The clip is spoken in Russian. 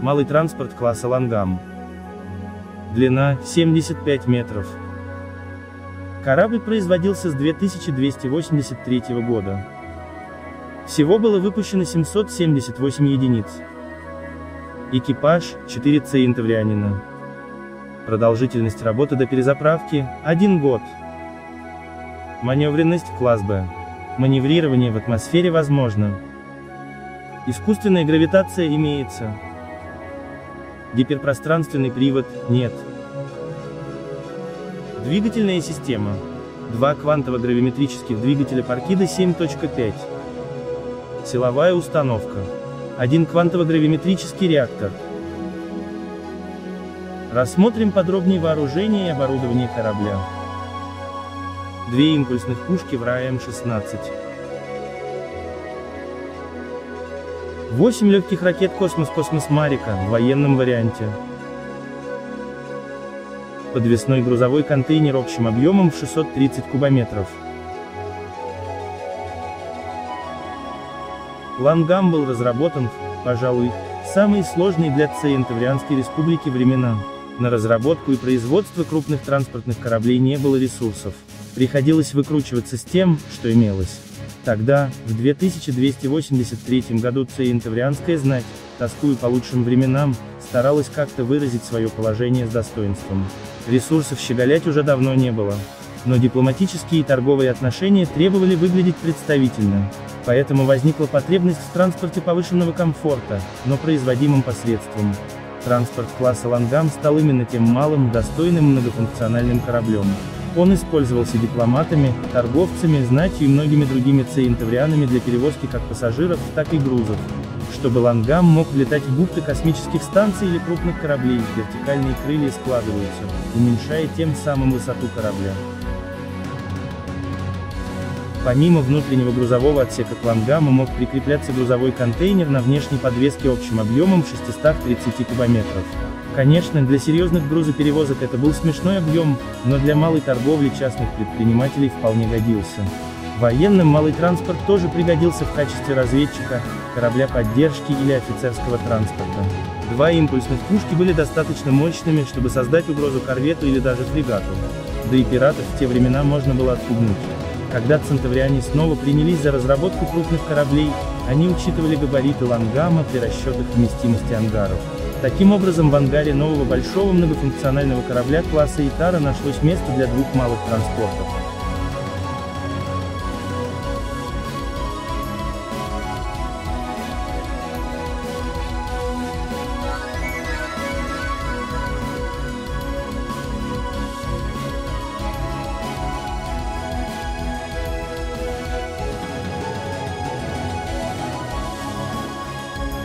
малый транспорт класса Лангам. Длина – 75 метров. Корабль производился с 2283 года. Всего было выпущено 778 единиц. Экипаж – 4 центаврианина. Продолжительность работы до перезаправки – 1 год. Маневренность – класс Б. Маневрирование в атмосфере возможно. Искусственная гравитация имеется. Гиперпространственный привод – нет. Двигательная система. Два квантово-гравиметрических двигателя Паркида 7.5. Силовая установка. Один квантово-гравиметрический реактор. Рассмотрим подробнее вооружение и оборудование корабля. Две импульсных пушки в РАМ-16. 8 легких ракет «Космос Космос Марика» в военном варианте. Подвесной грузовой контейнер общим объемом в 630 кубометров. Лангам был разработан в, пожалуй, самые сложные для Центаврианской республики времена. На разработку и производство крупных транспортных кораблей не было ресурсов. Приходилось выкручиваться с тем, что имелось. Тогда, в 2283 году Центаврианская знать, тоскуя по лучшим временам, старалась как-то выразить свое положение с достоинством. Ресурсов щеголять уже давно не было. Но дипломатические и торговые отношения требовали выглядеть представительно. Поэтому возникла потребность в транспорте повышенного комфорта, но производимым посредством. Транспорт класса Лангам стал именно тем малым, достойным многофункциональным кораблем. Он использовался дипломатами, торговцами, знатью и многими другими цеинтаврианами для перевозки как пассажиров, так и грузов. Чтобы Лангам мог влетать в бухты космических станций или крупных кораблей, вертикальные крылья складываются, уменьшая тем самым высоту корабля. Помимо внутреннего грузового отсека к Лангаму мог прикрепляться грузовой контейнер на внешней подвеске общим объемом 630 кубометров. Конечно, для серьезных грузоперевозок это был смешной объем, но для малой торговли частных предпринимателей вполне годился. Военным малый транспорт тоже пригодился в качестве разведчика, корабля поддержки или офицерского транспорта. Два импульсных пушки были достаточно мощными, чтобы создать угрозу корвету или даже фрегату. Да и пиратов в те времена можно было отпугнуть. Когда центавриане снова принялись за разработку крупных кораблей, они учитывали габариты лангама при расчетах вместимости ангаров. Таким образом в ангаре нового большого многофункционального корабля класса Итара нашлось место для двух малых транспортов.